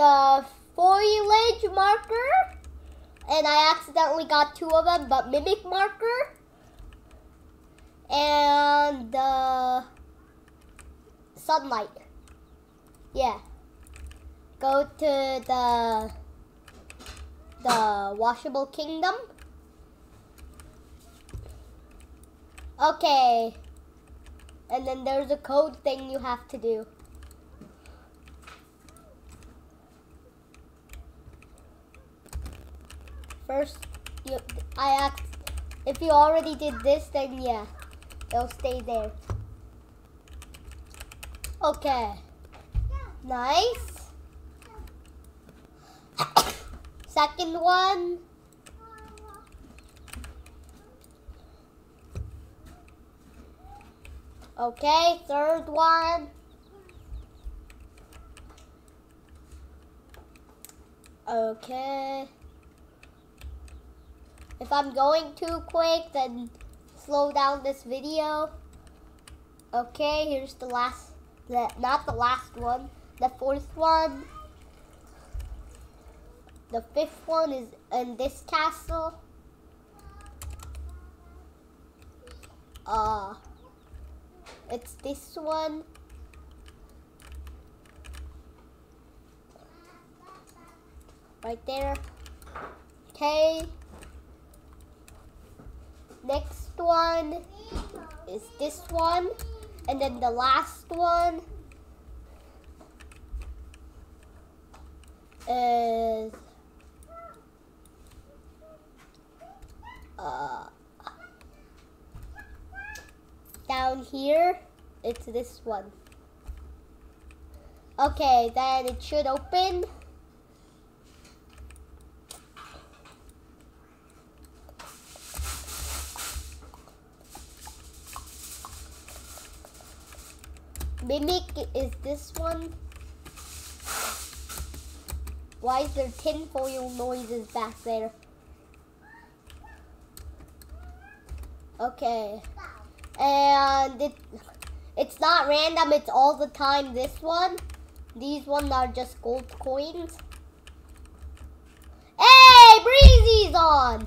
the foliage marker, and I accidentally got two of them, but mimic marker, and the sunlight. Yeah. Go to the the washable kingdom. Okay. And then there's a code thing you have to do. First, you, I asked, if you already did this, then yeah, it'll stay there. Okay. Nice. Second one. Okay, third one. Okay. If I'm going too quick, then slow down this video. Okay, here's the last, the, not the last one, the fourth one. The fifth one is in this castle. Uh, it's this one. Right there. Okay. Next one is this one. And then the last one is uh, down here, it's this one. Okay, then it should open. Mimic is this one. Why is there tinfoil noises back there? Okay. And it it's not random, it's all the time this one. These ones are just gold coins. Hey, Breezy's on!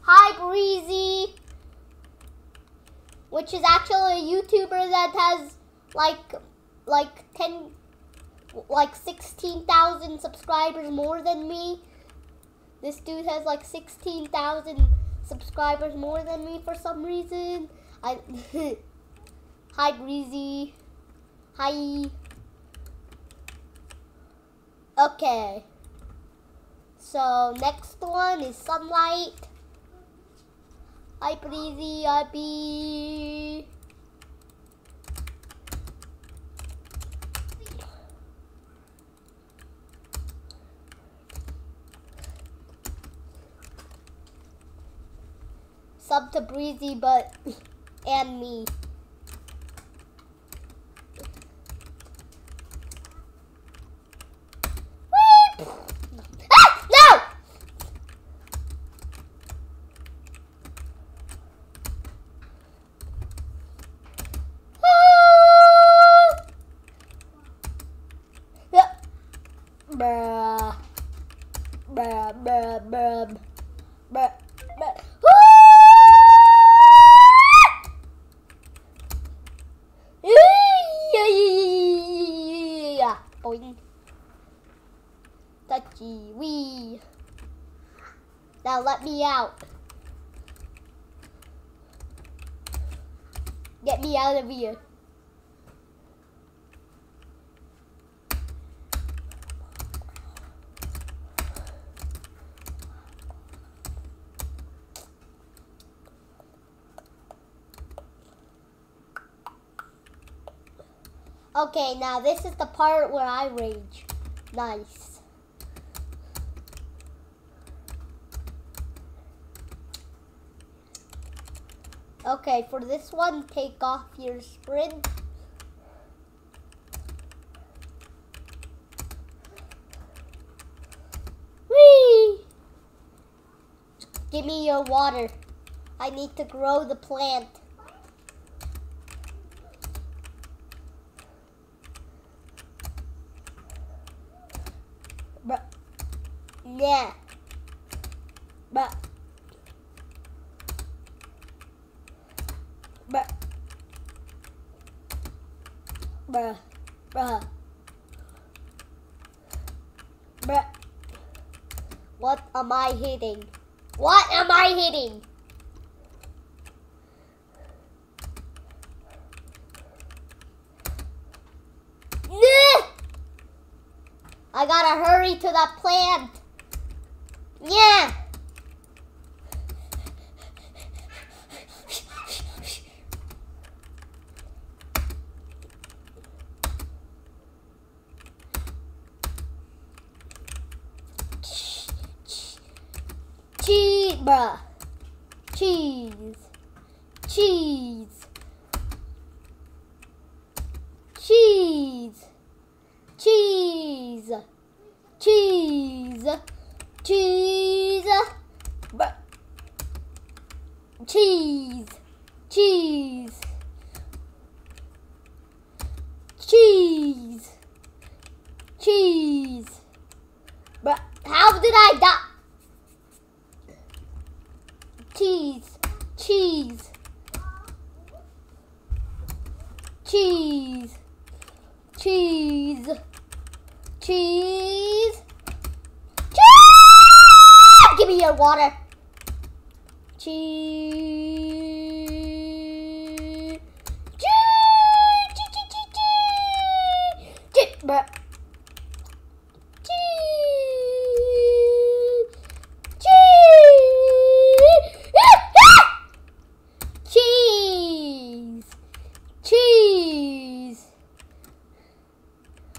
Hi, Breezy! Which is actually a YouTuber that has like like 10 like 16,000 subscribers more than me. This dude has like 16,000 subscribers more than me for some reason. I Hi Breezy. Hi. Okay. So next one is sunlight. Hi Breezy, I Bee. Sub to Breezy, but and me. Whee! Ah! No! Ah! Yeah. Bruh. Bruh. Bruh, bruh. Woo! Yeah. Boing. Touchy wee. Now let me out. Get me out of here. Okay, now this is the part where I rage. Nice. Okay, for this one, take off your sprint. Whee! Give me your water. I need to grow the plant. Bruh. Yeah. But. Bruh. Bruh. Bruh. Bruh. What am I hitting? What am I hitting? I gotta hurry to that plant. Yeah. Cheese, bruh. Cheese. Cheese. Cheese. Cheese. Cheese. Cheese. Bruh. Cheese. Cheese. Cheese. Cheese. Bruh, how did I die? cheese, cheese, cheese, cheese, cheese. Give me your water. Cheese. Bruh.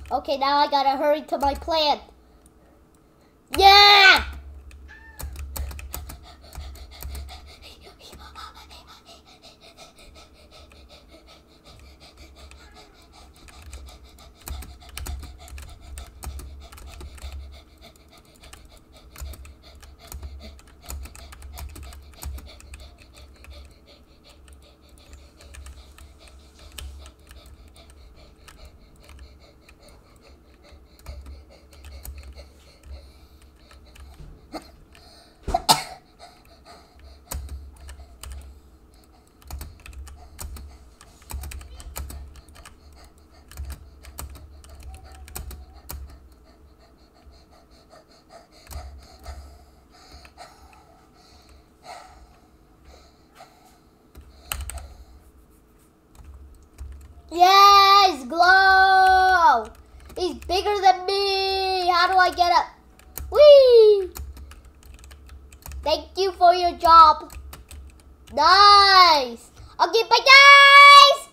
Okay, now I gotta hurry to my plant. Yeah! Bigger than me. How do I get up? Whee! Thank you for your job. Nice. Okay, bye guys.